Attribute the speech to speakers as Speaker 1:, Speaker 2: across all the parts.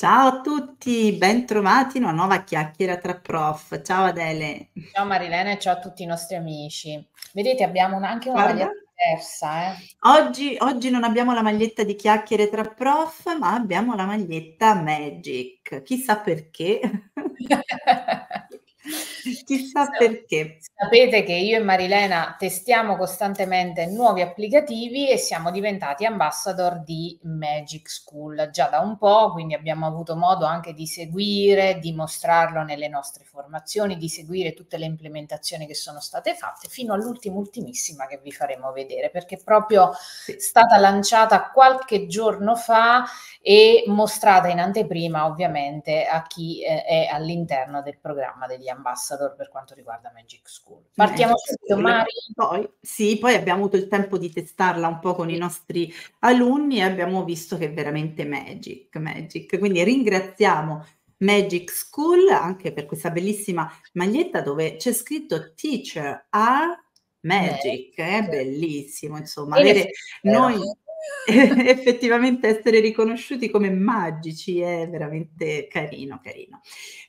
Speaker 1: Ciao a tutti, bentrovati in una nuova chiacchiera tra prof. Ciao Adele.
Speaker 2: Ciao Marilena e ciao a tutti i nostri amici. Vedete, abbiamo un- anche una
Speaker 1: Guarda.
Speaker 2: maglietta diversa, eh?
Speaker 1: Oggi, oggi non abbiamo la maglietta di chiacchiere tra prof, ma abbiamo la maglietta Magic. Chissà perché. Chissà perché.
Speaker 2: Sapete che io e Marilena testiamo costantemente nuovi applicativi e siamo diventati ambassador di Magic School già da un po', quindi abbiamo avuto modo anche di seguire, di mostrarlo nelle nostre formazioni, di seguire tutte le implementazioni che sono state fatte fino all'ultima ultimissima che vi faremo vedere, perché è proprio
Speaker 1: Sì.
Speaker 2: stata lanciata qualche giorno fa e mostrata in anteprima ovviamente a chi eh, è all'interno del programma degli ambassador per quanto riguarda Magic School. Partiamo
Speaker 1: Magic
Speaker 2: subito,
Speaker 1: School.
Speaker 2: Mari?
Speaker 1: Poi, sì, poi abbiamo avuto il tempo di testarla un po' con i nostri alunni e abbiamo visto che è veramente magic, magic. Quindi ringraziamo Magic School anche per questa bellissima maglietta dove c'è scritto Teacher are Magic, è bellissimo, insomma,
Speaker 2: In
Speaker 1: avere noi effettivamente essere riconosciuti come magici è veramente carino, carino.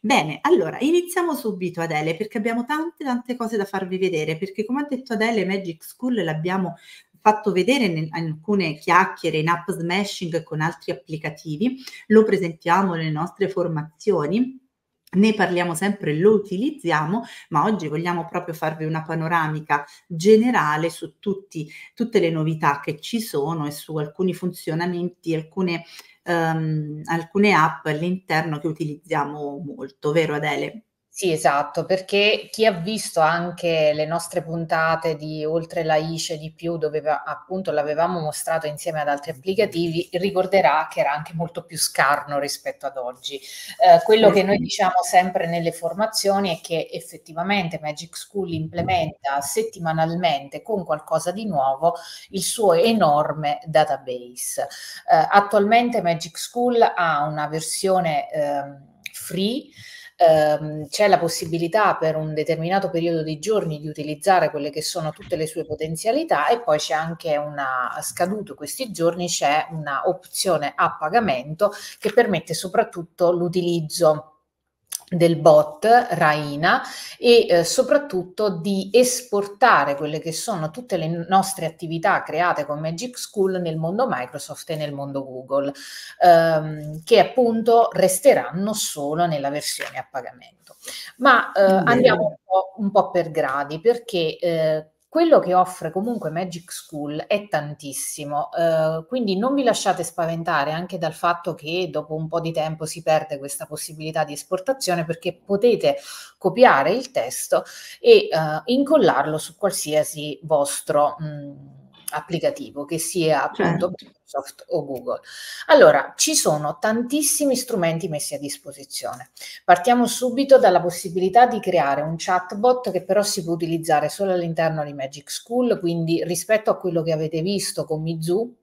Speaker 1: Bene, allora iniziamo subito Adele perché abbiamo tante tante cose da farvi vedere perché come ha detto Adele Magic School l'abbiamo fatto vedere in alcune chiacchiere in app smashing con altri applicativi, lo presentiamo nelle nostre formazioni ne parliamo sempre, lo utilizziamo, ma oggi vogliamo proprio farvi una panoramica generale su tutti, tutte le novità che ci sono e su alcuni funzionamenti, alcune, um, alcune app all'interno che utilizziamo molto, vero Adele?
Speaker 2: Sì, esatto, perché chi ha visto anche le nostre puntate di Oltre la ICE di più, dove appunto l'avevamo mostrato insieme ad altri applicativi, ricorderà che era anche molto più scarno rispetto ad oggi. Eh, quello che noi diciamo sempre nelle formazioni è che effettivamente Magic School implementa settimanalmente con qualcosa di nuovo il suo enorme database. Eh, attualmente Magic School ha una versione eh, free ehm, c'è la possibilità per un determinato periodo di giorni di utilizzare quelle che sono tutte le sue potenzialità e poi c'è anche una scaduto questi giorni c'è una opzione a pagamento che permette soprattutto l'utilizzo del bot Raina e eh, soprattutto di esportare quelle che sono tutte le nostre attività create con Magic School nel mondo Microsoft e nel mondo Google, ehm, che appunto resteranno solo nella versione a pagamento. Ma eh, andiamo un po', un po', per gradi perché eh, quello che offre comunque Magic School è tantissimo, eh, quindi non vi lasciate spaventare anche dal fatto che dopo un po' di tempo si perde questa possibilità di esportazione perché potete copiare il testo e eh, incollarlo su qualsiasi vostro mh, applicativo, che sia appunto certo. Microsoft o Google. Allora, ci sono tantissimi strumenti messi a disposizione. Partiamo subito dalla possibilità di creare un chatbot che però si può utilizzare solo all'interno di Magic School, quindi rispetto a quello che avete visto con Mizu,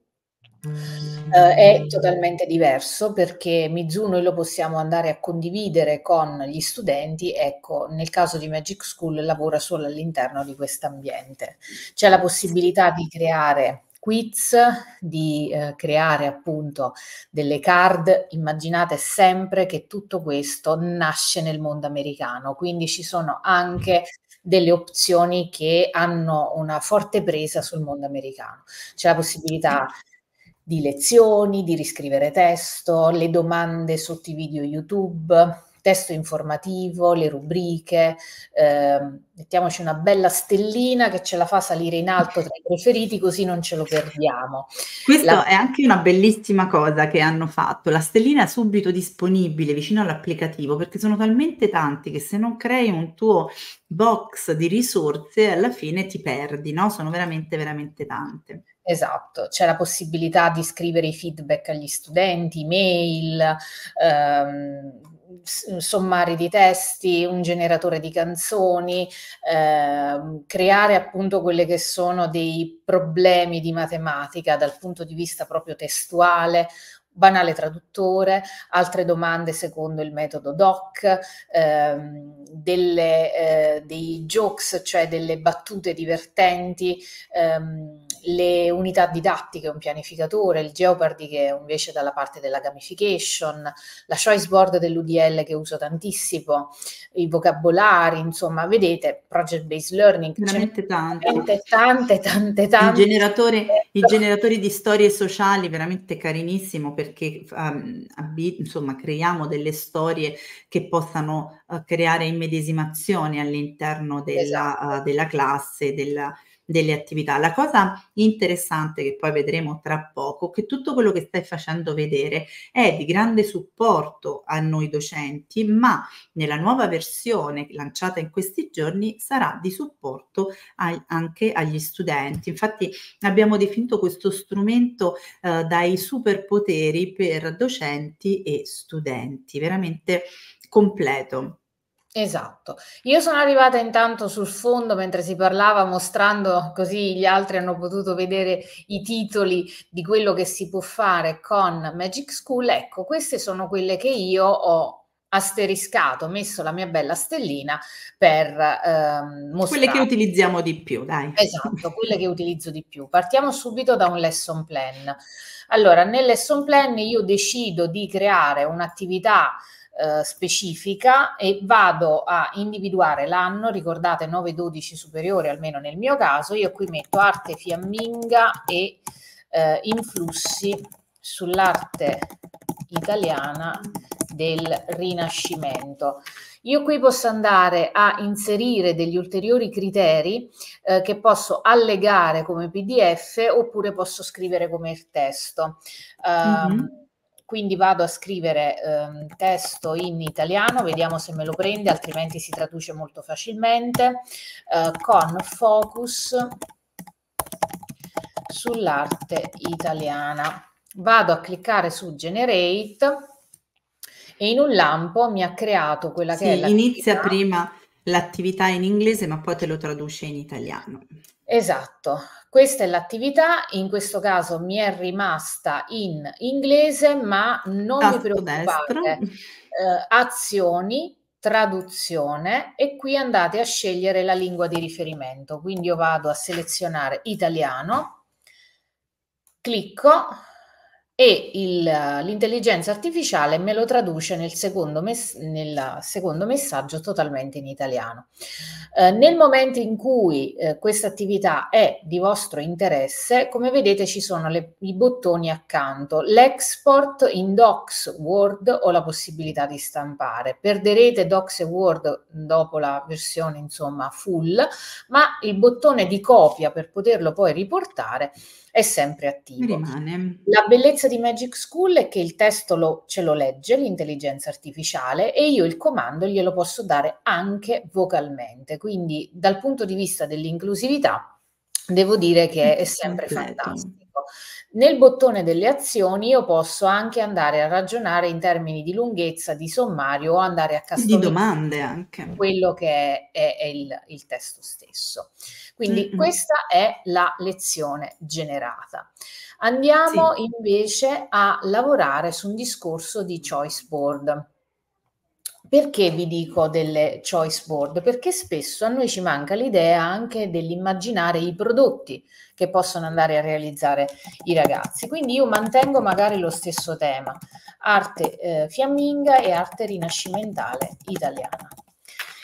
Speaker 2: Uh, è totalmente diverso perché Mizu noi lo possiamo andare a condividere con gli studenti, ecco, nel caso di Magic School lavora solo all'interno di questo ambiente. C'è la possibilità di creare quiz, di eh, creare appunto delle card. Immaginate sempre che tutto questo nasce nel mondo americano, quindi ci sono anche delle opzioni che hanno una forte presa sul mondo americano. C'è la possibilità di lezioni, di riscrivere testo, le domande sotto i video YouTube, testo informativo, le rubriche, eh, mettiamoci una bella stellina che ce la fa salire in alto tra i preferiti così non ce lo perdiamo.
Speaker 1: Questa la... è anche una bellissima cosa che hanno fatto, la stellina è subito disponibile vicino all'applicativo perché sono talmente tanti che se non crei un tuo box di risorse alla fine ti perdi, no? Sono veramente veramente tante.
Speaker 2: Esatto, c'è la possibilità di scrivere i feedback agli studenti, mail, ehm, sommari di testi, un generatore di canzoni, ehm, creare appunto quelle che sono dei problemi di matematica dal punto di vista proprio testuale, banale traduttore, altre domande secondo il metodo DOC, ehm, delle, eh, dei jokes, cioè delle battute divertenti, ehm, le unità didattiche, un pianificatore, il Jeopardy che è invece dalla parte della gamification, la choice board dell'UDL che uso tantissimo, i vocabolari, insomma, vedete, project based learning,
Speaker 1: veramente tante,
Speaker 2: tante, tante, tante, tante.
Speaker 1: Il generatore, i generatori di storie sociali, veramente carinissimo perché um, insomma, creiamo delle storie che possano uh, creare immedesimazione all'interno della, esatto. uh, della classe, della, delle attività. La cosa interessante che poi vedremo tra poco, che tutto quello che stai facendo vedere è di grande supporto a noi docenti, ma nella nuova versione lanciata in questi giorni sarà di supporto ai, anche agli studenti. Infatti abbiamo definito questo strumento eh, dai superpoteri per docenti e studenti, veramente completo.
Speaker 2: Esatto. Io sono arrivata intanto sul fondo mentre si parlava, mostrando così gli altri hanno potuto vedere i titoli di quello che si può fare con Magic School. Ecco, queste sono quelle che io ho asteriscato, messo la mia bella stellina per ehm, mostrare.
Speaker 1: Quelle che utilizziamo di più, dai.
Speaker 2: Esatto, quelle che utilizzo di più. Partiamo subito da un lesson plan. Allora, nel lesson plan io decido di creare un'attività eh, specifica e vado a individuare l'anno, ricordate 9-12 superiore almeno nel mio caso, io qui metto arte fiamminga e eh, influssi sull'arte italiana del Rinascimento. Io qui posso andare a inserire degli ulteriori criteri eh, che posso allegare come PDF oppure posso scrivere come testo. Um, mm-hmm quindi vado a scrivere eh, testo in italiano, vediamo se me lo prende, altrimenti si traduce molto facilmente, eh, con focus sull'arte italiana. Vado a cliccare su Generate e in un lampo mi ha creato quella sì, che è
Speaker 1: inizia prima l'attività in inglese ma poi te lo traduce in italiano.
Speaker 2: Esatto, questa è l'attività, in questo caso mi è rimasta in inglese, ma non Tasto mi preoccupate. Eh, azioni, traduzione e qui andate a scegliere la lingua di riferimento. Quindi io vado a selezionare italiano, clicco e il, l'intelligenza artificiale me lo traduce nel secondo, mes- nel secondo messaggio totalmente in italiano. Eh, nel momento in cui eh, questa attività è di vostro interesse, come vedete ci sono le, i bottoni accanto, l'export in Docs, Word o la possibilità di stampare. Perderete Docs e Word dopo la versione insomma full, ma il bottone di copia per poterlo poi riportare è sempre attivo.
Speaker 1: Rimane.
Speaker 2: La bellezza di Magic School è che il testo lo, ce lo legge l'intelligenza artificiale e io il comando glielo posso dare anche vocalmente. Quindi dal punto di vista dell'inclusività devo dire che è sempre fantastico. Nel bottone delle azioni io posso anche andare a ragionare in termini di lunghezza, di sommario o andare a
Speaker 1: di domande anche.
Speaker 2: quello che è, è, è il, il, testo stesso. Quindi mm-hmm. questa è la lezione generata. Andiamo sì. invece a lavorare su un discorso di choice board. Perché vi dico delle choice board? Perché spesso a noi ci manca l'idea anche dell'immaginare i prodotti che possono andare a realizzare i ragazzi. Quindi io mantengo magari lo stesso tema, arte eh, fiamminga e arte rinascimentale italiana.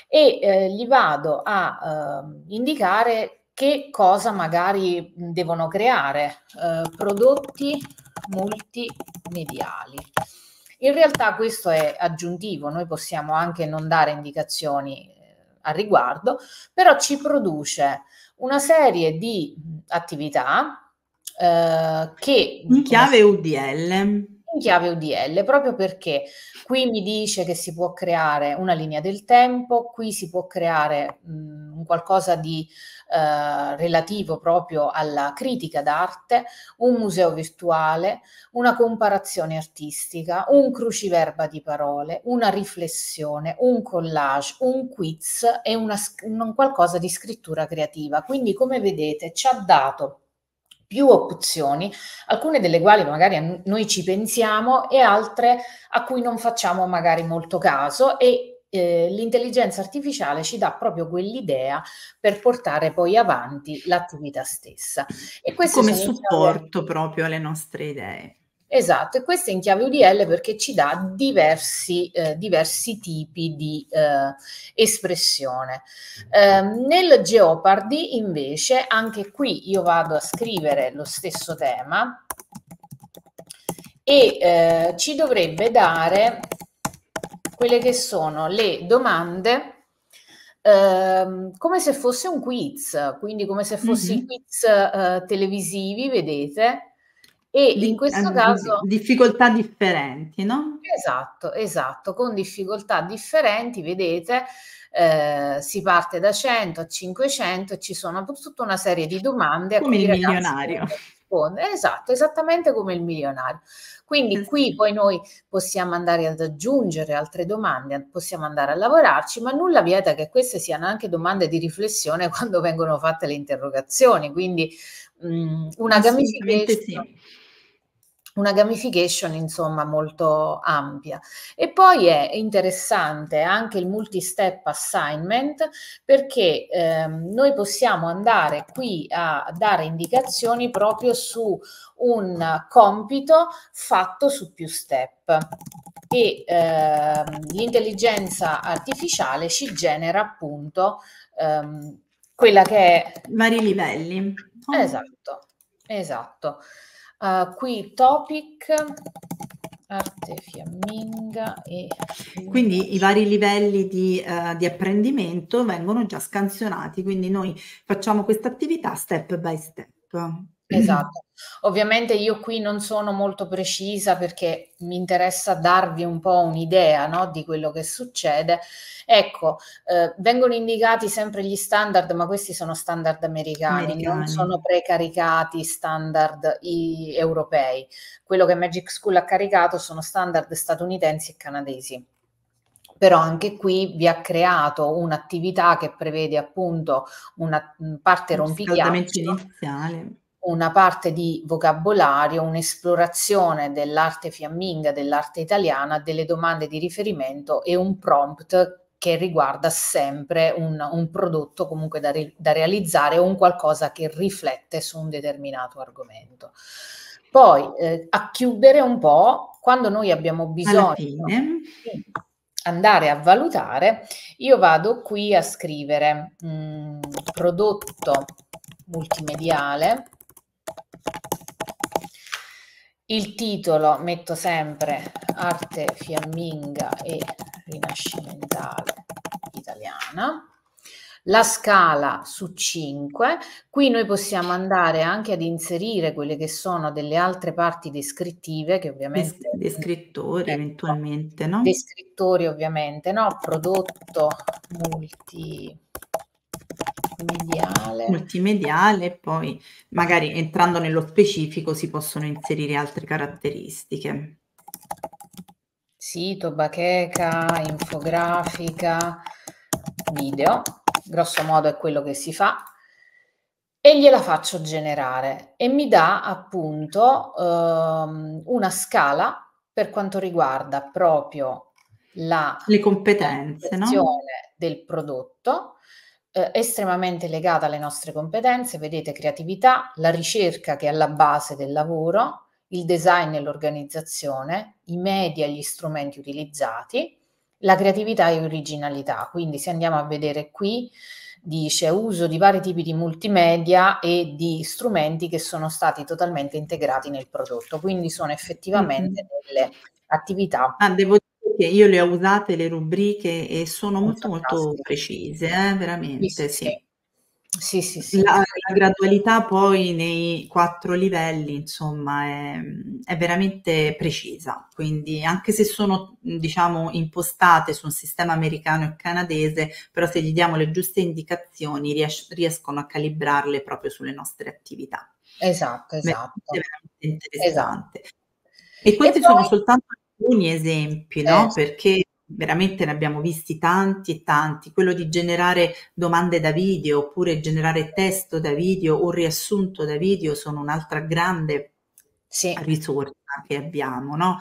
Speaker 2: E eh, gli vado a eh, indicare che cosa magari devono creare, eh, prodotti multimediali. In realtà questo è aggiuntivo, noi possiamo anche non dare indicazioni al riguardo, però ci produce una serie di attività eh, che...
Speaker 1: In chiave UDL.
Speaker 2: In chiave UDL, proprio perché qui mi dice che si può creare una linea del tempo, qui si può creare mh, qualcosa di eh, relativo proprio alla critica d'arte, un museo virtuale, una comparazione artistica, un cruciverba di parole, una riflessione, un collage, un quiz e una, un qualcosa di scrittura creativa. Quindi come vedete ci ha dato più opzioni, alcune delle quali magari noi ci pensiamo e altre a cui non facciamo magari molto caso e eh, l'intelligenza artificiale ci dà proprio quell'idea per portare poi avanti l'attività stessa.
Speaker 1: E Come supporto chiave... proprio alle nostre idee.
Speaker 2: Esatto, e questo è in chiave UDL perché ci dà diversi, eh, diversi tipi di eh, espressione. Eh, nel Geopardy invece, anche qui io vado a scrivere lo stesso tema e eh, ci dovrebbe dare quelle che sono le domande eh, come se fosse un quiz, quindi come se fossi mm-hmm. quiz eh, televisivi, vedete? E in questo caso...
Speaker 1: Difficoltà differenti, no?
Speaker 2: Esatto, esatto, con difficoltà differenti, vedete, eh, si parte da 100 a 500 e ci sono tutta una serie di domande.
Speaker 1: Come il milionario.
Speaker 2: Esatto, esattamente come il milionario. Quindi qui poi noi possiamo andare ad aggiungere altre domande, possiamo andare a lavorarci, ma nulla vieta che queste siano anche domande di riflessione quando vengono fatte le interrogazioni. Quindi mh, mm, una gamification. Sì una gamification insomma molto ampia. E poi è interessante anche il multi-step assignment perché ehm, noi possiamo andare qui a dare indicazioni proprio su un compito fatto su più step e ehm, l'intelligenza artificiale ci genera appunto ehm, quella che è
Speaker 1: vari livelli.
Speaker 2: Oh. Esatto, esatto. Uh, qui topic, arte fiamminga e...
Speaker 1: Quindi i vari livelli di, uh, di apprendimento vengono già scansionati, quindi noi facciamo questa attività step by step.
Speaker 2: Esatto. Ovviamente io qui non sono molto precisa perché mi interessa darvi un po' un'idea no, di quello che succede. Ecco, eh, vengono indicati sempre gli standard, ma questi sono standard americani, americani. non sono precaricati standard i, europei. Quello che Magic School ha caricato sono standard statunitensi e canadesi però anche qui vi ha creato un'attività che prevede appunto una parte rompigliaccio iniziale una parte di vocabolario, un'esplorazione dell'arte fiamminga, dell'arte italiana, delle domande di riferimento e un prompt che riguarda sempre un, un prodotto comunque da, ri, da realizzare o un qualcosa che riflette su un determinato argomento. Poi eh, a chiudere un po', quando noi abbiamo bisogno di andare a valutare, io vado qui a scrivere mh, mm, prodotto multimediale il titolo metto sempre arte fiamminga e rinascimentale italiana. La scala su 5, qui noi possiamo andare anche ad inserire quelle che sono delle altre parti descrittive che ovviamente...
Speaker 1: Descrittori eventualmente, no?
Speaker 2: Descrittori ovviamente, no? Prodotto multi multimediale.
Speaker 1: Multimediale, poi magari entrando nello specifico si possono inserire altre caratteristiche.
Speaker 2: Sito, bacheca, infografica, video, grosso modo è quello che si fa e gliela faccio generare e mi dà appunto um, una scala per quanto riguarda proprio la
Speaker 1: le competenze no?
Speaker 2: del prodotto eh, estremamente legata alle nostre competenze, vedete creatività, la ricerca che è alla base del lavoro, il design e l'organizzazione, i media e gli strumenti utilizzati, la creatività e originalità. Quindi se andiamo a vedere qui, dice uso di vari tipi di multimedia e di strumenti che sono stati totalmente integrati nel prodotto. Quindi sono effettivamente mm-hmm. delle attività.
Speaker 1: Ah, devo che io le ho usate le rubriche e sono molto molto precise, eh, veramente, sì. sì. Sì, sì. La, la, gradualità poi nei quattro livelli, insomma, è, è, veramente precisa. Quindi anche se sono, diciamo, impostate su un sistema americano e canadese, però se gli diamo le giuste indicazioni ries- riescono a calibrarle proprio sulle nostre attività.
Speaker 2: Esatto, esatto. È
Speaker 1: veramente interessante. Esatto. E questi e poi... sono soltanto alcuni esempi, no? Eh. Perché veramente ne abbiamo visti tanti e tanti. Quello di generare domande da video oppure generare testo da video o riassunto da video sono un'altra grande sì. risorsa che abbiamo, no?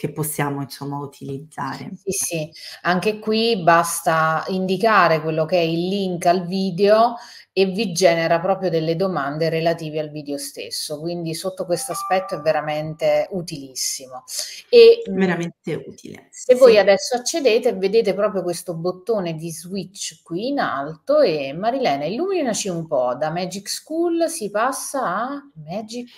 Speaker 1: Che possiamo insomma utilizzare.
Speaker 2: Sì, sì, anche qui basta indicare quello che è il link al video e vi genera proprio delle domande relative al video stesso, quindi sotto questo aspetto è veramente utilissimo.
Speaker 1: E, mm, veramente utile.
Speaker 2: Se sì. voi adesso accedete vedete proprio questo bottone di switch qui in alto e Marilena illuminaci un po', da Magic School si passa a Magic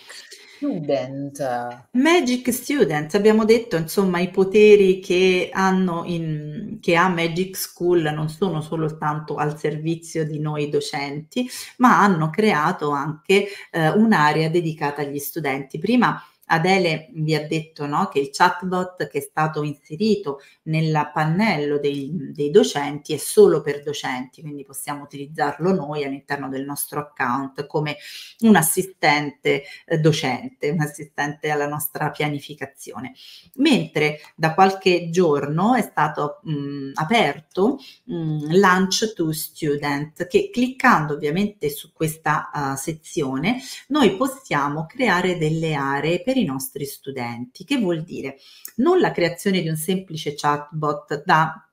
Speaker 2: Student.
Speaker 1: Magic Student, abbiamo detto, insomma, i poteri che hanno in, che ha Magic School non sono soltanto al servizio di noi docenti, ma hanno creato anche eh, un'area dedicata agli studenti. Prima Adele vi ha detto no, che il chatbot che è stato inserito nel pannello dei, dei, docenti è solo per docenti, quindi possiamo utilizzarlo noi all'interno del nostro account come un assistente eh, docente, un assistente alla nostra pianificazione. Mentre da qualche giorno è stato mh, aperto mh, Launch to Student, che cliccando ovviamente su questa uh, sezione noi possiamo creare delle aree per i nostri studenti. Che vuol dire? Non la creazione di un semplice chatbot da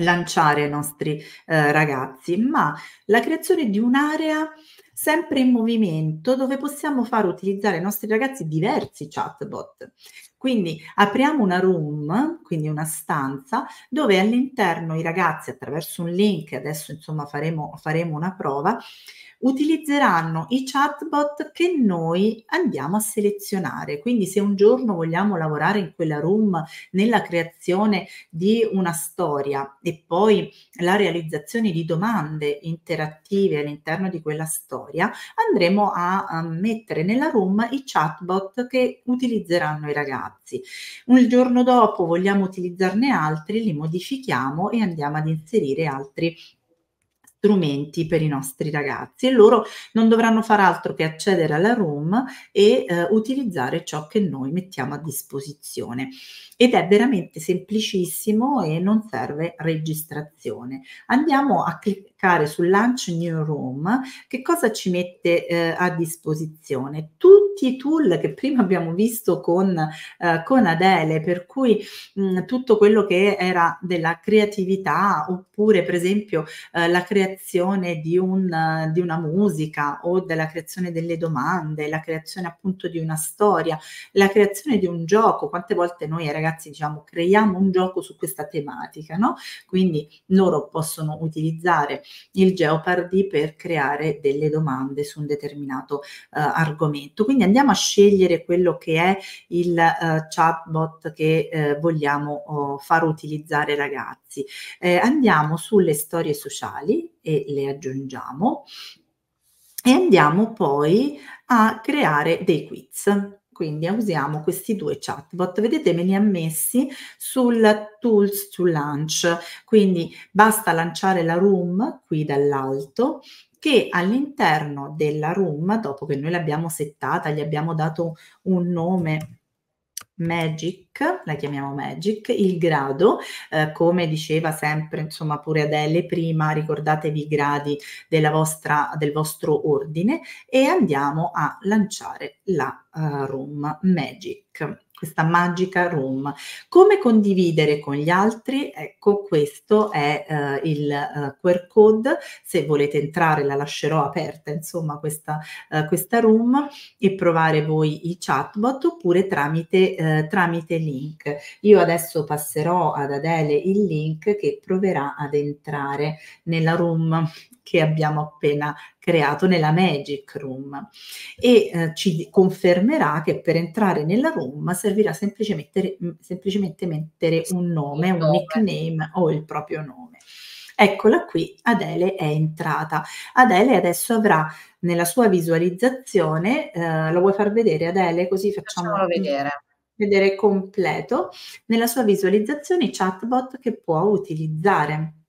Speaker 1: lanciare ai nostri eh, ragazzi, ma la creazione di un'area sempre in movimento dove possiamo far utilizzare ai nostri ragazzi diversi chatbot. Quindi apriamo una room, quindi una stanza, dove all'interno i ragazzi attraverso un link, adesso insomma faremo, faremo una prova, utilizzeranno i chatbot che noi andiamo a selezionare. Quindi se un giorno vogliamo lavorare in quella room nella creazione di una storia e poi la realizzazione di domande interattive all'interno di quella storia, andremo a, a mettere nella room i chatbot che utilizzeranno i ragazzi. Un giorno dopo vogliamo utilizzarne altri, li modifichiamo e andiamo ad inserire altri strumenti per i nostri ragazzi. E loro non dovranno far altro che accedere alla room e eh, utilizzare ciò che noi mettiamo a disposizione. Ed è veramente semplicissimo e non serve registrazione. Andiamo a cliccare su Launch New Room, che cosa ci mette eh, a disposizione? Tutti i tool che prima abbiamo visto con, eh, con Adele, per cui mh, tutto quello che era della creatività oppure per esempio eh, la creazione di, un, di una musica o della creazione delle domande, la creazione appunto di una storia, la creazione di un gioco, quante volte noi ragazzi diciamo creiamo un gioco su questa tematica, no? Quindi loro possono utilizzare il Jeopardy per creare delle domande su un determinato uh, argomento. Quindi andiamo a scegliere quello che è il uh, chatbot che uh, vogliamo oh, far utilizzare ragazzi. Eh, andiamo sulle storie sociali e le aggiungiamo e andiamo poi a creare dei quiz. Quindi usiamo questi due chatbot. Vedete, me li ha messi sul Tools to Launch. Quindi basta lanciare la room qui dall'alto che all'interno della room, dopo che noi l'abbiamo settata, gli abbiamo dato un nome Magic, la chiamiamo Magic, il grado, eh, come diceva sempre, insomma, pure Adele prima, ricordatevi i gradi vostra, del vostro ordine e andiamo a lanciare la uh, room Magic questa magica room. Come condividere con gli altri? Ecco, questo è uh, il uh, QR code. Se volete entrare, la lascerò aperta, insomma, questa, uh, questa room e provare voi i chatbot oppure tramite, tramite link. Io adesso passerò ad Adele il link che proverà ad entrare nella room che abbiamo appena creato nella Magic Room e eh, ci confermerà che per entrare nella room servirà semplicemente, semplicemente mettere un nome, un nickname o il proprio nome. Eccola qui, Adele è entrata. Adele adesso avrà nella sua visualizzazione, eh, lo vuoi far vedere Adele? Così facciamo
Speaker 2: vedere.
Speaker 1: vedere completo, nella sua visualizzazione i chatbot che può utilizzare.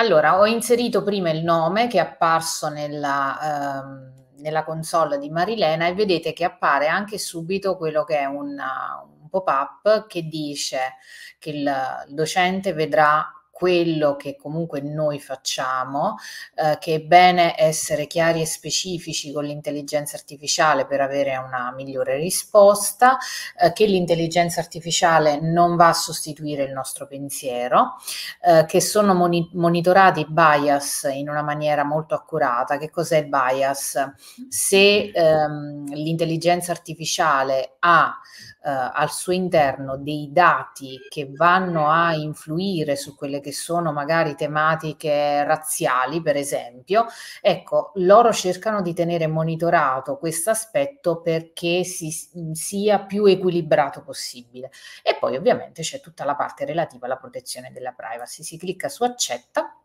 Speaker 2: Allora, ho inserito prima il nome che è apparso nella, ehm, nella console di Marilena e vedete che appare anche subito quello che è una, un pop-up che dice che il, il docente vedrà quello che comunque noi facciamo, eh, che è bene essere chiari e specifici con l'intelligenza artificiale per avere una migliore risposta, eh, che l'intelligenza artificiale non va a sostituire il nostro pensiero, eh, che sono moni- monitorati bias in una maniera molto accurata. Che cos'è il bias? Se ehm, l'intelligenza artificiale ha eh, al suo interno dei dati che vanno a influire su quelle che sono magari tematiche razziali, per esempio, ecco, loro cercano di tenere monitorato questo aspetto perché si, sia più equilibrato possibile. E poi ovviamente c'è tutta la parte relativa alla protezione della privacy. Si clicca su accetta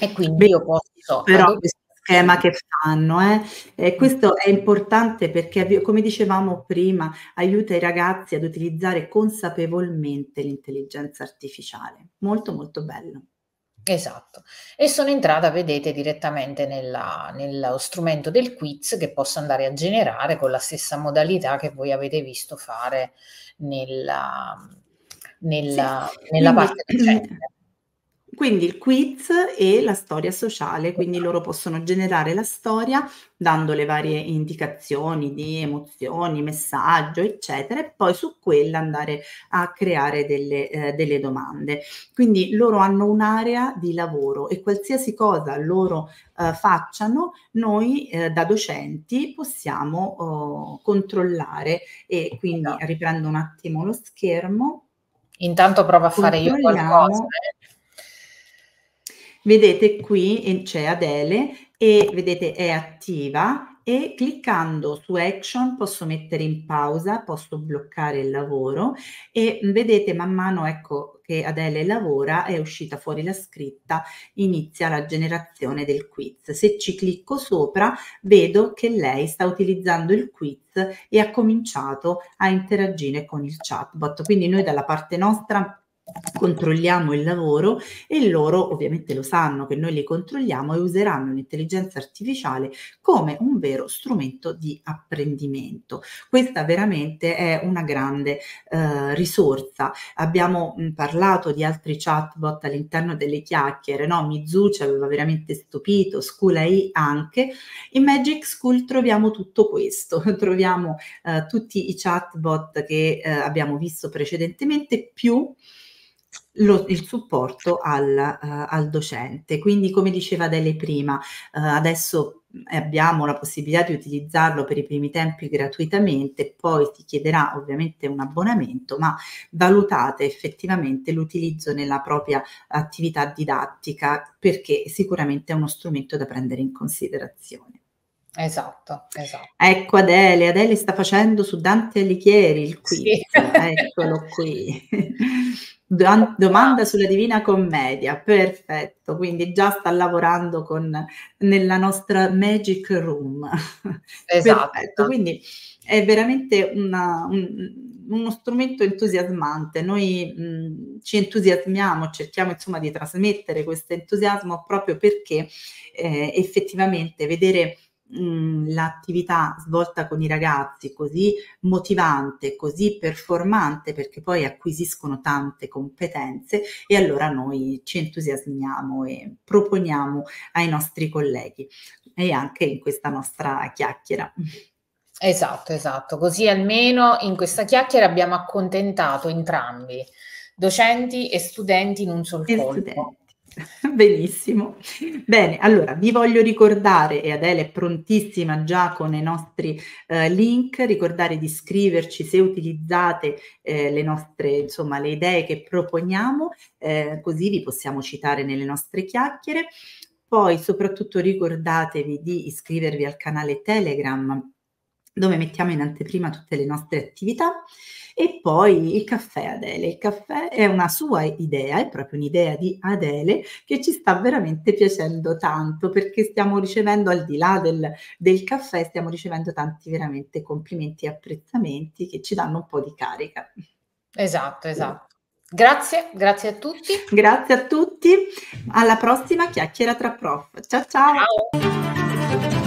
Speaker 2: e quindi io posso...
Speaker 1: Però schema che fanno. Eh? E questo è importante perché, come dicevamo prima, aiuta i ragazzi ad utilizzare consapevolmente l'intelligenza artificiale. Molto, molto bello.
Speaker 2: Esatto. E sono entrata, vedete, direttamente nella, nello strumento del quiz che posso andare a generare con la stessa modalità che voi avete visto fare nella, nella, sì. nella Quindi, parte
Speaker 1: precedente. Quindi il quiz e la storia sociale, quindi loro possono generare la storia dando le varie indicazioni di emozioni, messaggio, eccetera, e poi su quella andare a creare delle, eh, delle domande. Quindi loro hanno un'area di lavoro e qualsiasi cosa loro eh, facciano, noi eh, da docenti possiamo oh, controllare e quindi esatto. riprendo un attimo lo schermo.
Speaker 2: Intanto provo a fare io qualcosa. Eh.
Speaker 1: Vedete qui c'è Adele e vedete è attiva e cliccando su action posso mettere in pausa, posso bloccare il lavoro e vedete man mano ecco che Adele lavora è uscita fuori la scritta inizia la generazione del quiz. Se ci clicco sopra vedo che lei sta utilizzando il quiz e ha cominciato a interagire con il chatbot. Quindi noi dalla parte nostra controlliamo il lavoro e loro ovviamente lo sanno che noi li controlliamo e useranno l'intelligenza artificiale come un vero strumento di apprendimento. Questa veramente è una grande eh, risorsa. Abbiamo mh, parlato di altri chatbot all'interno delle chiacchiere, no? Mizu ci aveva veramente stupito, School AI anche. In Magic School troviamo tutto questo, troviamo eh, tutti i chatbot che eh, abbiamo visto precedentemente più lo, il supporto al, uh, al, docente. Quindi, come diceva Dele prima, uh, adesso abbiamo la possibilità di utilizzarlo per i primi tempi gratuitamente, poi ti chiederà ovviamente un abbonamento, ma valutate effettivamente l'utilizzo nella propria attività didattica perché sicuramente è uno strumento da prendere in considerazione.
Speaker 2: Esatto, esatto.
Speaker 1: Ecco Adele, Adele sta facendo su Dante Alighieri il quiz, sì. eccolo qui. Domanda sulla Divina Commedia, perfetto, quindi già sta lavorando con, nella nostra Magic Room. Esatto. Perfetto, quindi è veramente una, un, uno strumento entusiasmante. Noi mh, ci entusiasmiamo, cerchiamo insomma di trasmettere questo entusiasmo proprio perché eh, effettivamente vedere mh, l'attività svolta con i ragazzi così motivante, così performante, perché poi acquisiscono tante competenze e allora noi ci entusiasmiamo e proponiamo ai nostri colleghi e anche in questa nostra chiacchiera.
Speaker 2: Esatto, esatto. Così almeno in questa chiacchiera abbiamo accontentato entrambi, docenti e studenti in un sol colpo.
Speaker 1: Benissimo. Bene, allora vi voglio ricordare, e Adele è prontissima già con i nostri eh, link, ricordare di iscriverci se utilizzate eh, le nostre, insomma, le idee che proponiamo, eh, così vi possiamo citare nelle nostre chiacchiere. Poi soprattutto ricordatevi di iscrivervi al canale Telegram dove mettiamo in anteprima tutte le nostre attività e poi il caffè Adele. Il caffè è una sua idea, è proprio un'idea di Adele che ci sta veramente piacendo tanto perché stiamo ricevendo al di là del, del caffè, stiamo ricevendo tanti veramente complimenti e apprezzamenti che ci danno un po' di carica.
Speaker 2: Esatto, esatto. Grazie, grazie a tutti.
Speaker 1: Grazie a tutti. Alla prossima chiacchiera tra prof. ciao. ciao. ciao.